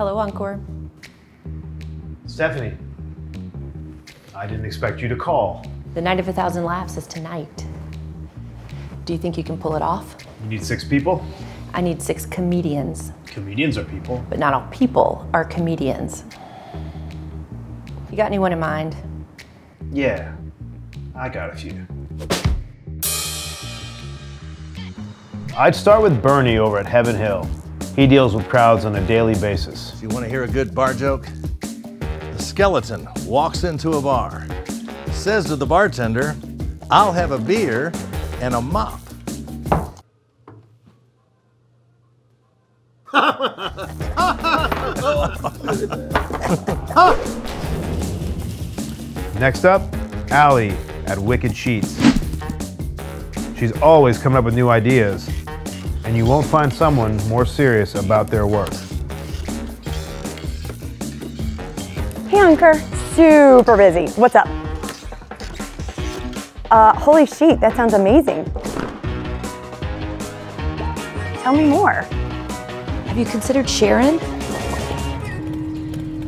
Hello, Ankur. Stephanie, I didn't expect you to call. The night of a thousand laughs is tonight. Do you think you can pull it off? You need six people? I need six comedians, Comedians are people. but not all people are comedians. You got anyone in mind? Yeah, I got a few. I'd start with Bernie over at Heaven Hill. He deals with crowds on a daily basis. If you want to hear a good bar joke, the skeleton walks into a bar, says to the bartender, I'll have a beer and a mop. Next up, Allie at Wicked Sheets. She's always coming up with new ideas, and you won't find someone more serious about their work. Hey, Ankur. Super busy. What's up? Uh, holy sheet, that sounds amazing. Tell me more. Have you considered Sharon?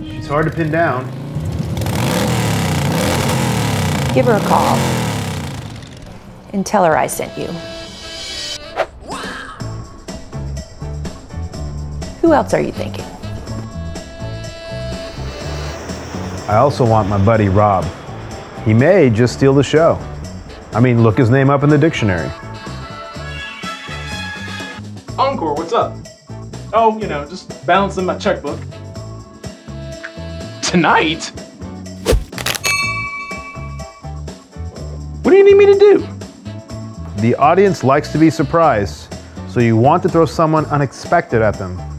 She's hard to pin down. Give her a call and tell her I sent you. Who else are you thinking? I also want my buddy Rob. He may just steal the show. I mean, look his name up in the dictionary. Ankur, what's up? Oh, you know, just balancing my checkbook. Tonight? What do you need me to do? The audience likes to be surprised, so you want to throw someone unexpected at them.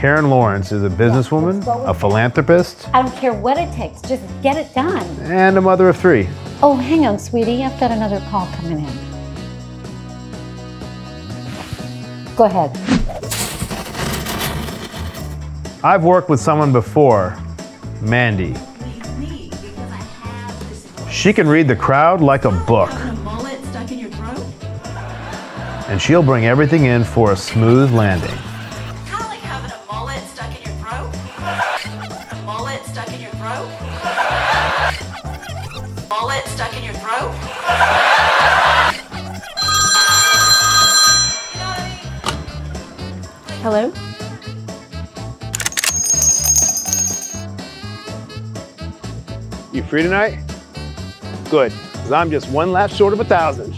Karen Lawrence is a businesswoman, a philanthropist, I don't care what it takes, just get it done. and a mother of three. Oh, hang on, sweetie, I've got another call coming in. Go ahead. I've worked with someone before, Mandy. She can read the crowd like a book, mullet stuck in your throat? and she'll bring everything in for a smooth landing. Mullet stuck in your throat? You know what I mean? Hello? You free tonight? Good, because I'm just one lap short of a thousand.